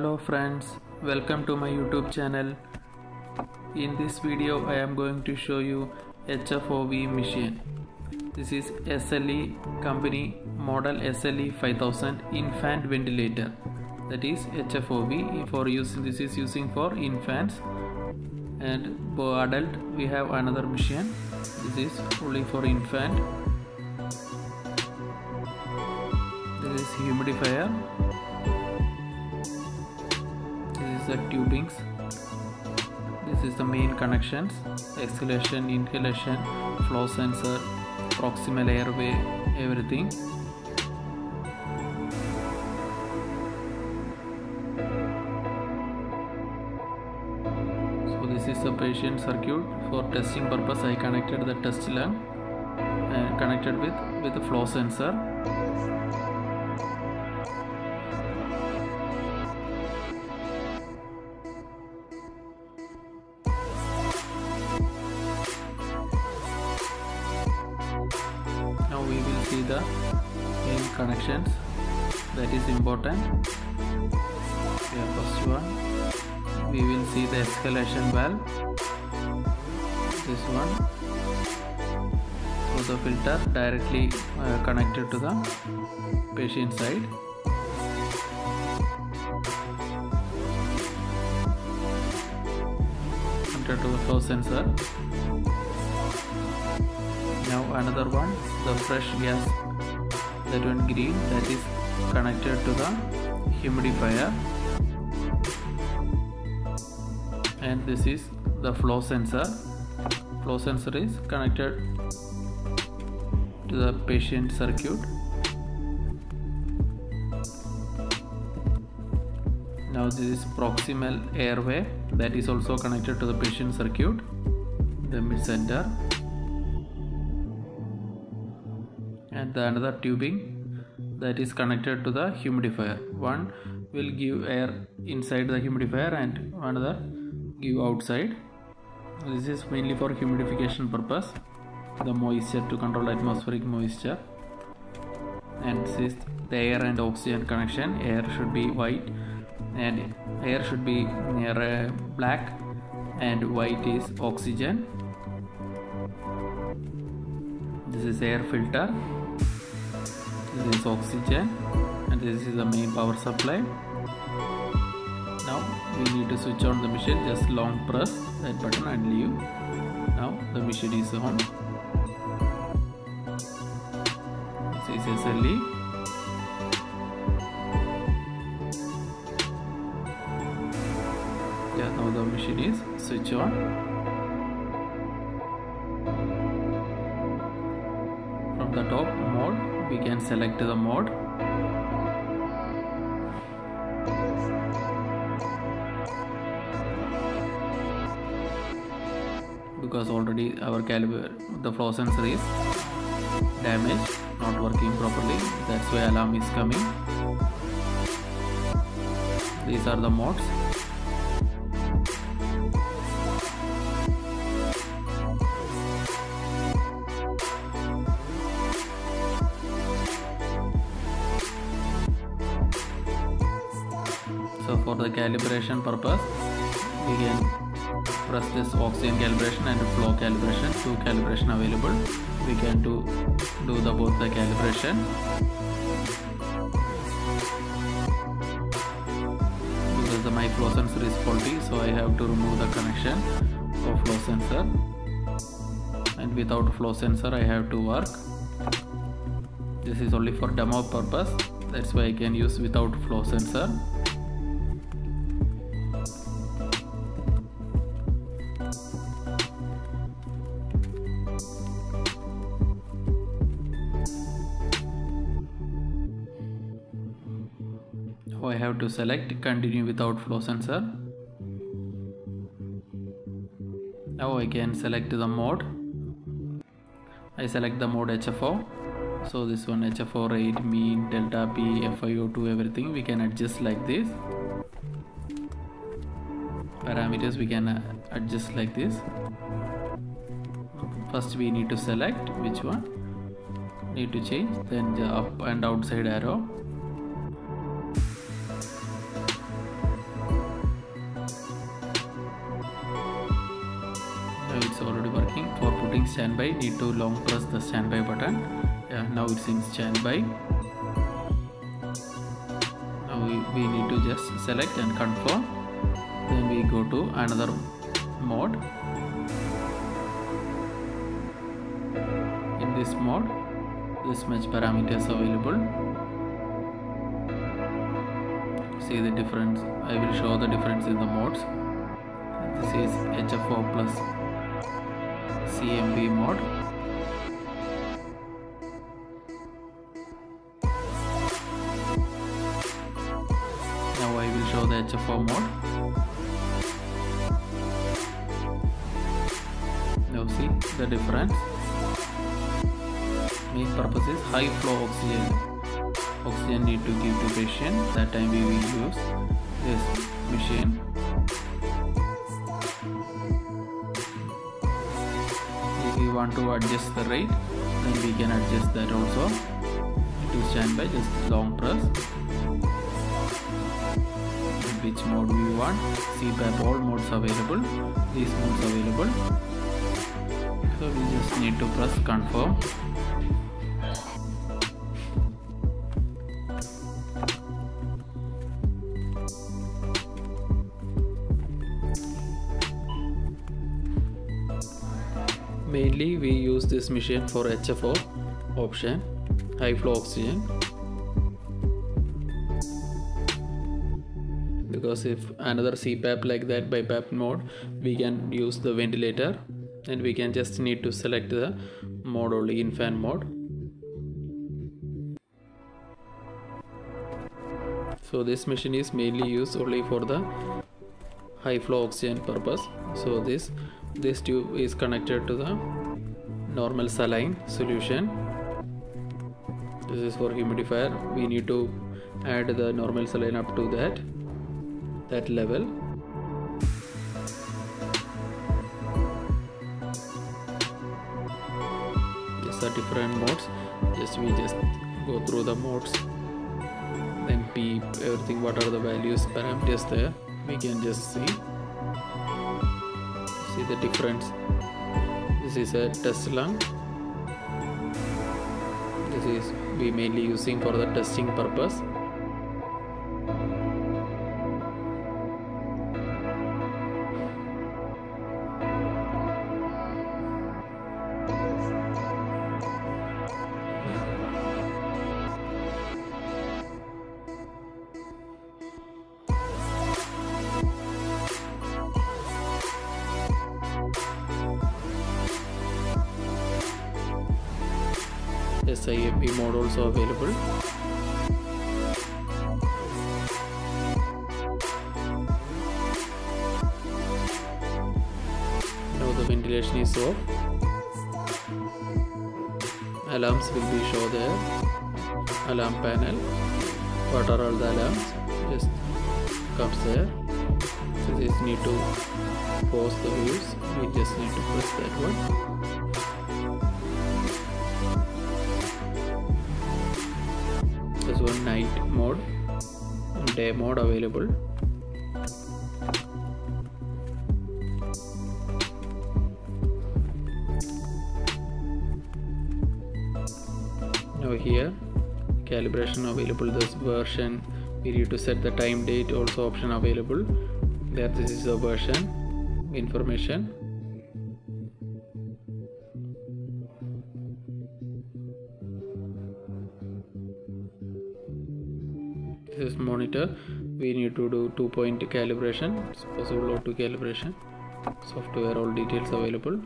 Hello friends, welcome to my YouTube channel. In this video I am going to show you HFOV machine. This is SLE company model SLE 5000 infant ventilator. That is HFOV for using this is using for infants and for adult we have another machine. This is only for infant. This is humidifier the tubings. This is the main connections. Exhalation inhalation flow sensor proximal airway everything. So this is the patient circuit. For testing purpose i connected the test lung and connected with with the flow sensor see the main connections. That is important. Yeah, first one. We will see the exhalation valve. This one. So the filter directly uh, connected to the patient side. Connected to the flow sensor now another one the fresh gas that one green that is connected to the humidifier. And this is the flow sensor. Flow sensor is connected to the patient circuit. Now this is proximal airway that is also connected to the patient circuit the mid center and the another tubing that is connected to the humidifier. One will give air inside the humidifier and another give outside. This is mainly for humidification purpose. The moisture to control atmospheric moisture. And this is the air and oxygen connection. Air should be white and air should be near uh, black and white is oxygen. This is air filter this is oxygen and this is the main power supply. Now we need to switch on the machine. Just long press that button and leave. Now the machine is on. This is SLE yeah now the machine is switch on select the mode. Because already our caliber the flow sensor is damaged not working properly. That's why alarm is coming. These are the modes so for the calibration purpose we can press this oxygen calibration and flow calibration two calibration available. We can do do the both the calibration. Because the my flow sensor is faulty so i have to remove the connection of flow sensor. And without flow sensor i have to work. This is only for demo purpose. That's why i can use without flow sensor I have to select continue without flow sensor. Now I can select the mode. I select the mode HFO. So this one HFO rate, mean, delta P, FiO2, everything we can adjust like this. Parameters we can uh, adjust like this. First we need to select which one need to change then the up and outside arrow standby need to long press the standby button. Yeah now it's in standby. Now we, we need to just select and confirm. Then we go to another mode. In this mode this much parameters available. See the difference. I will show the difference in the modes. This is HFO plus CMV mode now I will show the HFO mode now see the difference. Main purpose is high flow oxygen. Oxygen need to give to patient. That time we will use this machine want to adjust the rate then we can adjust that also. To standby just long press. Which mode we want? CPAP all modes available. These modes available. So we just need to press confirm mainly we use this machine for HFO option high flow oxygen. Because if another CPAP like that BiPAP mode we can use the ventilator and we can just need to select the mode only in fan mode. So this machine is mainly used only for the high flow oxygen purpose. So this this tube is connected to the normal saline solution. This is for humidifier. We need to add the normal saline up to that that level. These are different modes. Just we just go through the modes then peep everything what are the values parameters there. We can just see see the difference. This is a test lung. This is we mainly using for the testing purpose SIMV mode also available. Now the ventilation is off. Alarms will be shown there. Alarm panel. What are all the alarms? Just comes there. So just need to pause the views. We just need to press that one. Mode. Day mode available. Now here calibration available this version we need to set the time date also option available. There this is the version information monitor. We need to do two point calibration. It's possible auto calibration. Software all details available.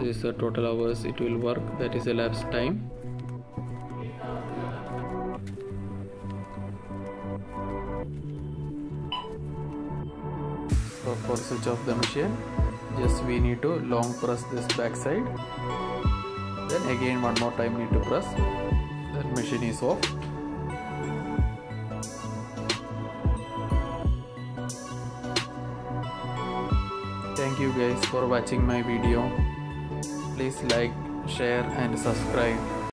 This is the total hours it will work. That is elapsed time. For switch off the machine. Just we need to long press this back side then again one more time need to press that machine is off. Thank you guys for watching my video. Please like share and subscribe